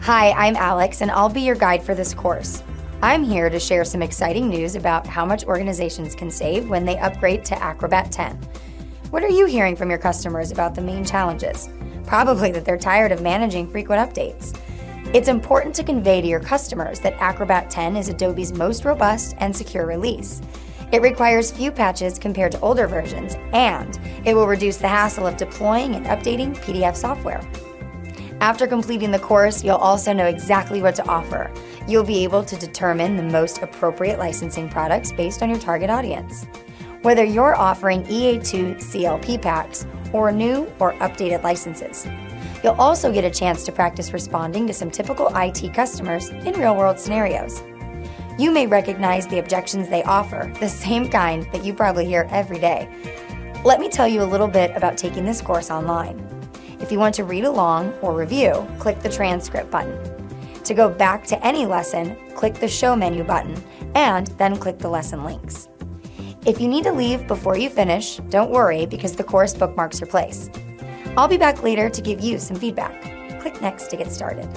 Hi, I'm Alex, and I'll be your guide for this course. I'm here to share some exciting news about how much organizations can save when they upgrade to Acrobat 10. What are you hearing from your customers about the main challenges? Probably that they're tired of managing frequent updates. It's important to convey to your customers that Acrobat 10 is Adobe's most robust and secure release. It requires few patches compared to older versions, and it will reduce the hassle of deploying and updating PDF software. After completing the course, you'll also know exactly what to offer. You'll be able to determine the most appropriate licensing products based on your target audience. Whether you're offering EA2 CLP packs or new or updated licenses, you'll also get a chance to practice responding to some typical IT customers in real world scenarios. You may recognize the objections they offer, the same kind that you probably hear every day. Let me tell you a little bit about taking this course online. If you want to read along or review, click the transcript button. To go back to any lesson, click the show menu button and then click the lesson links. If you need to leave before you finish, don't worry because the course bookmarks your place. I'll be back later to give you some feedback. Click next to get started.